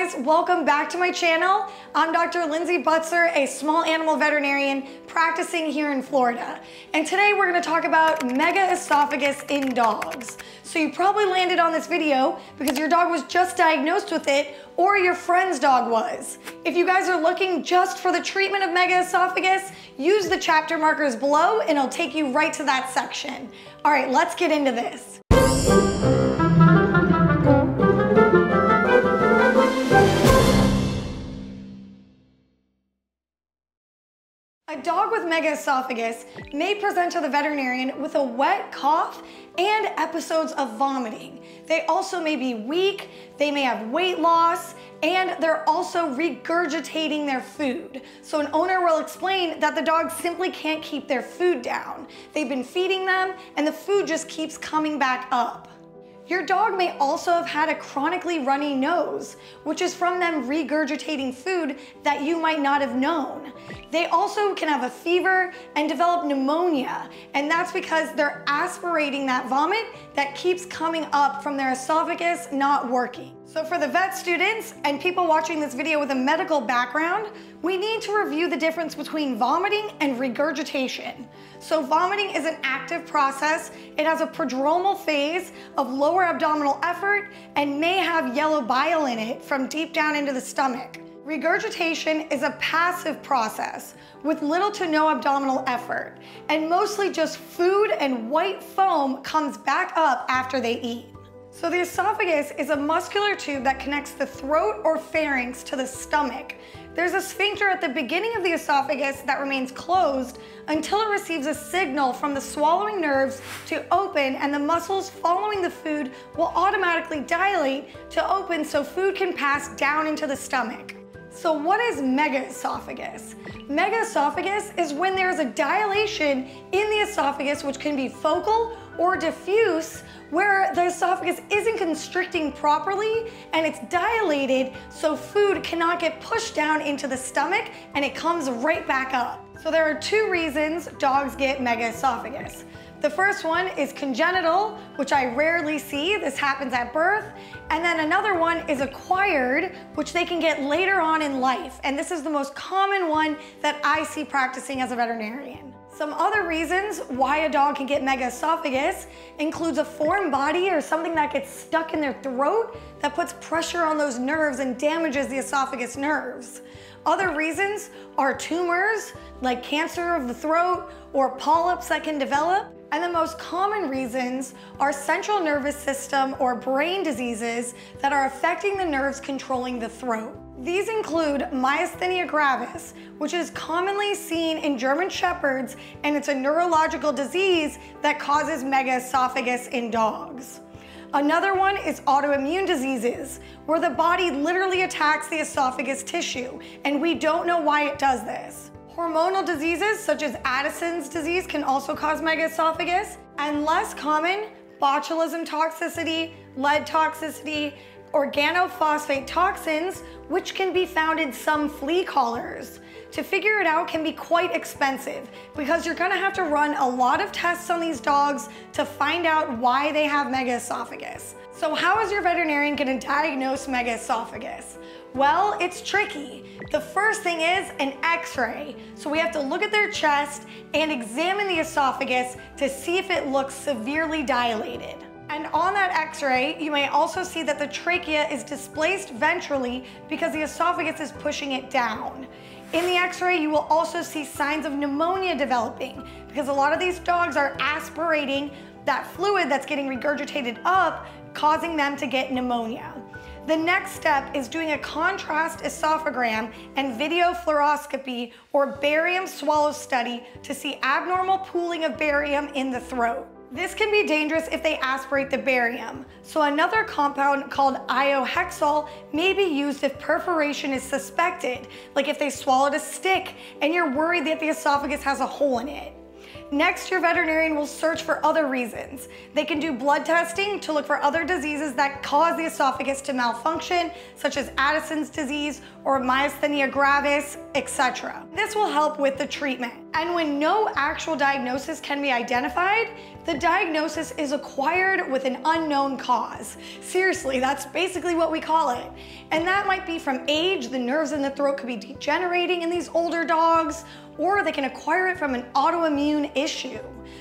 guys, welcome back to my channel. I'm Dr. Lindsay Butzer, a small animal veterinarian practicing here in Florida. And today we're gonna talk about mega esophagus in dogs. So you probably landed on this video because your dog was just diagnosed with it or your friend's dog was. If you guys are looking just for the treatment of mega esophagus, use the chapter markers below and it'll take you right to that section. All right, let's get into this. A dog with megaesophagus may present to the veterinarian with a wet cough and episodes of vomiting. They also may be weak, they may have weight loss, and they're also regurgitating their food. So an owner will explain that the dog simply can't keep their food down. They've been feeding them and the food just keeps coming back up. Your dog may also have had a chronically runny nose, which is from them regurgitating food that you might not have known. They also can have a fever and develop pneumonia, and that's because they're aspirating that vomit that keeps coming up from their esophagus not working. So for the vet students and people watching this video with a medical background, we need to review the difference between vomiting and regurgitation. So vomiting is an active process. It has a prodromal phase of lower abdominal effort and may have yellow bile in it from deep down into the stomach. Regurgitation is a passive process with little to no abdominal effort, and mostly just food and white foam comes back up after they eat. So the esophagus is a muscular tube that connects the throat or pharynx to the stomach. There's a sphincter at the beginning of the esophagus that remains closed until it receives a signal from the swallowing nerves to open and the muscles following the food will automatically dilate to open so food can pass down into the stomach. So what is megaesophagus? Megaesophagus is when there's a dilation in the esophagus which can be focal or diffuse where the esophagus isn't constricting properly and it's dilated so food cannot get pushed down into the stomach and it comes right back up. So there are two reasons dogs get megaesophagus. The first one is congenital, which I rarely see. This happens at birth. And then another one is acquired, which they can get later on in life. And this is the most common one that I see practicing as a veterinarian. Some other reasons why a dog can get megaesophagus includes a foreign body or something that gets stuck in their throat that puts pressure on those nerves and damages the esophagus nerves. Other reasons are tumors, like cancer of the throat or polyps that can develop, and the most common reasons are central nervous system or brain diseases that are affecting the nerves controlling the throat. These include myasthenia gravis, which is commonly seen in German Shepherds, and it's a neurological disease that causes megaesophagus in dogs. Another one is autoimmune diseases, where the body literally attacks the esophagus tissue, and we don't know why it does this. Hormonal diseases such as Addison's disease can also cause megaesophagus, and less common, botulism toxicity, lead toxicity, organophosphate toxins, which can be found in some flea collars. To figure it out can be quite expensive because you're gonna have to run a lot of tests on these dogs to find out why they have megaesophagus. So how is your veterinarian gonna diagnose megaesophagus? Well, it's tricky. The first thing is an x-ray. So we have to look at their chest and examine the esophagus to see if it looks severely dilated. And on that x-ray, you may also see that the trachea is displaced ventrally because the esophagus is pushing it down. In the x-ray, you will also see signs of pneumonia developing because a lot of these dogs are aspirating that fluid that's getting regurgitated up causing them to get pneumonia. The next step is doing a contrast esophagram and video fluoroscopy or barium swallow study to see abnormal pooling of barium in the throat. This can be dangerous if they aspirate the barium. So another compound called iohexol may be used if perforation is suspected, like if they swallowed a stick and you're worried that the esophagus has a hole in it. Next, your veterinarian will search for other reasons. They can do blood testing to look for other diseases that cause the esophagus to malfunction, such as Addison's disease or myasthenia gravis, etc. This will help with the treatment. And when no actual diagnosis can be identified, the diagnosis is acquired with an unknown cause. Seriously, that's basically what we call it. And that might be from age, the nerves in the throat could be degenerating in these older dogs, or they can acquire it from an autoimmune issue.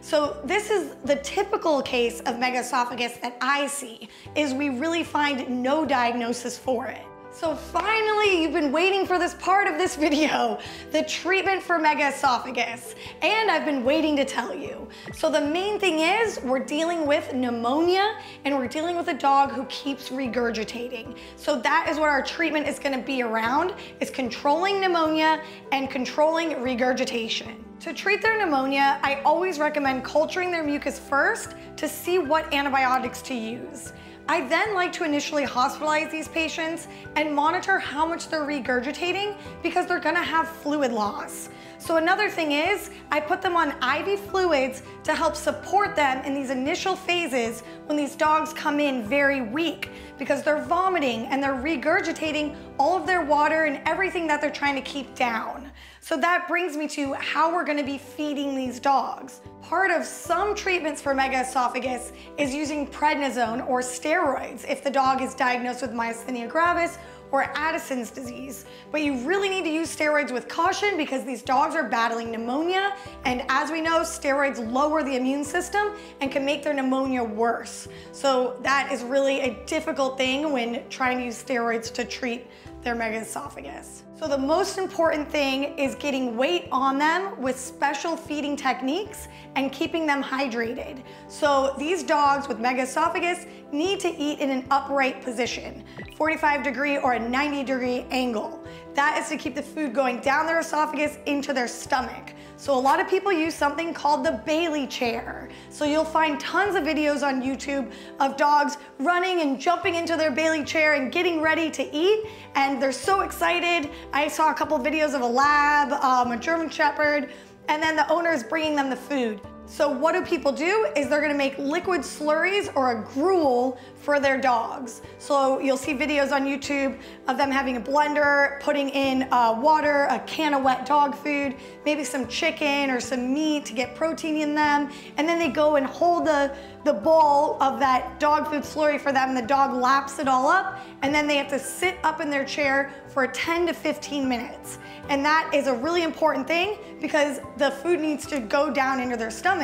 So this is the typical case of megaesophagus that I see, is we really find no diagnosis for it. So finally, you've been waiting for this part of this video, the treatment for megaesophagus. And I've been waiting to tell you. So the main thing is we're dealing with pneumonia and we're dealing with a dog who keeps regurgitating. So that is what our treatment is gonna be around, is controlling pneumonia and controlling regurgitation. To treat their pneumonia, I always recommend culturing their mucus first to see what antibiotics to use. I then like to initially hospitalize these patients and monitor how much they're regurgitating because they're gonna have fluid loss. So another thing is, I put them on IV fluids to help support them in these initial phases when these dogs come in very weak because they're vomiting and they're regurgitating all of their water and everything that they're trying to keep down. So that brings me to how we're gonna be feeding these dogs. Part of some treatments for megaesophagus is using prednisone or steroids if the dog is diagnosed with myasthenia gravis or Addison's disease. But you really need to use steroids with caution because these dogs are battling pneumonia. And as we know, steroids lower the immune system and can make their pneumonia worse. So that is really a difficult thing when trying to use steroids to treat their megaesophagus. So the most important thing is getting weight on them with special feeding techniques and keeping them hydrated. So these dogs with megaesophagus need to eat in an upright position, 45 degree or a 90 degree angle. That is to keep the food going down their esophagus into their stomach. So a lot of people use something called the Bailey chair. So you'll find tons of videos on YouTube of dogs running and jumping into their Bailey chair and getting ready to eat. And they're so excited. I saw a couple videos of a lab, um, a German Shepherd, and then the owner is bringing them the food. So what do people do is they're gonna make liquid slurries or a gruel for their dogs. So you'll see videos on YouTube of them having a blender, putting in uh, water, a can of wet dog food, maybe some chicken or some meat to get protein in them. And then they go and hold the, the bowl of that dog food slurry for them. The dog laps it all up and then they have to sit up in their chair for 10 to 15 minutes. And that is a really important thing because the food needs to go down into their stomach.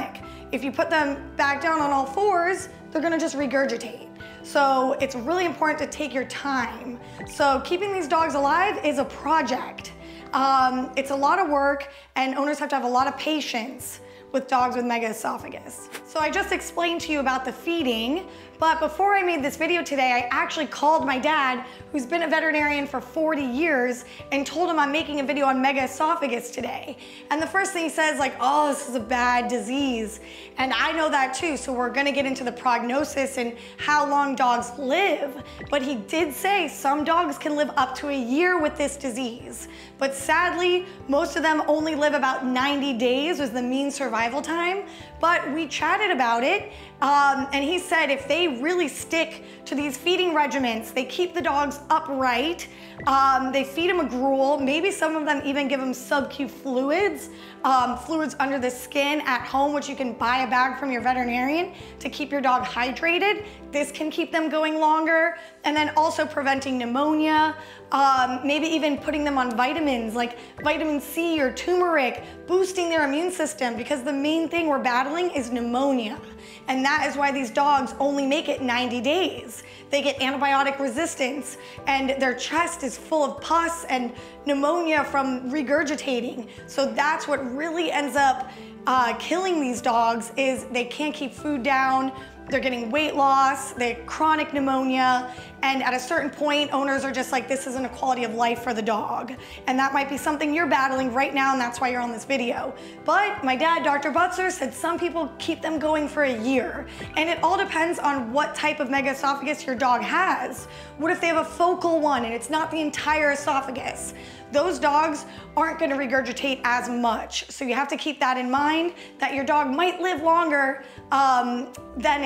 If you put them back down on all fours, they're gonna just regurgitate. So it's really important to take your time. So keeping these dogs alive is a project. Um, it's a lot of work and owners have to have a lot of patience with dogs with megaesophagus. So I just explained to you about the feeding, but before I made this video today, I actually called my dad, who's been a veterinarian for 40 years, and told him I'm making a video on megaesophagus today. And the first thing he says like, oh, this is a bad disease. And I know that too, so we're gonna get into the prognosis and how long dogs live. But he did say some dogs can live up to a year with this disease. But sadly, most of them only live about 90 days was the mean survival time. But we chatted about it, um, and he said if they really stick to these feeding regimens, they keep the dogs upright, um, they feed them a gruel, maybe some of them even give them sub-Q fluids, um, fluids under the skin at home, which you can buy a bag from your veterinarian to keep your dog hydrated. This can keep them going longer. And then also preventing pneumonia, um, maybe even putting them on vitamins like vitamin C or turmeric, boosting their immune system because the main thing we're battling is pneumonia. And that is why these dogs only make it 90 days. They get antibiotic resistance and their chest is full of pus and pneumonia from regurgitating. So that's what really ends up uh, killing these dogs is they can't keep food down, they're getting weight loss, they have chronic pneumonia, and at a certain point, owners are just like, this isn't a quality of life for the dog. And that might be something you're battling right now, and that's why you're on this video. But my dad, Dr. Butzer, said some people keep them going for a year. And it all depends on what type of megaesophagus your dog has. What if they have a focal one and it's not the entire esophagus? those dogs aren't gonna regurgitate as much. So you have to keep that in mind that your dog might live longer um, than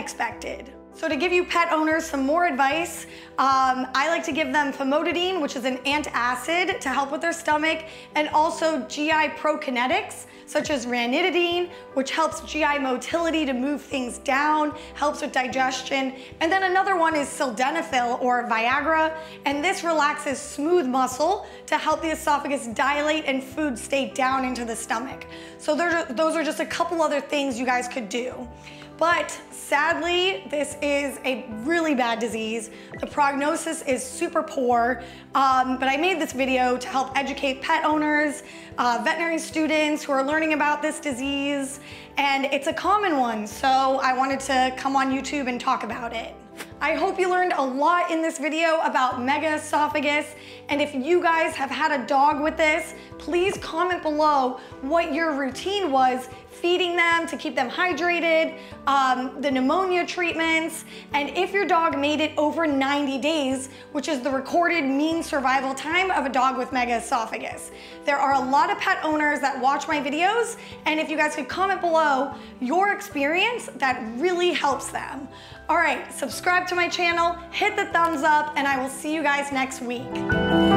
So to give you pet owners some more advice, um, I like to give them famotidine, which is an antacid to help with their stomach, and also GI prokinetics, such as ranitidine, which helps GI motility to move things down, helps with digestion. And then another one is sildenafil or Viagra, and this relaxes smooth muscle to help the esophagus dilate and food stay down into the stomach. So those are just a couple other things you guys could do. But sadly, this is a really bad disease. The prognosis is super poor, um, but I made this video to help educate pet owners, uh, veterinary students who are learning about this disease, and it's a common one, so I wanted to come on YouTube and talk about it. I hope you learned a lot in this video about megaesophagus, and if you guys have had a dog with this, please comment below what your routine was feeding them to keep them hydrated, um, the pneumonia treatments, and if your dog made it over 90 days, which is the recorded mean survival time of a dog with megaesophagus. There are a lot of pet owners that watch my videos, and if you guys could comment below your experience, that really helps them. All right, subscribe to my channel, hit the thumbs up, and I will see you guys next week.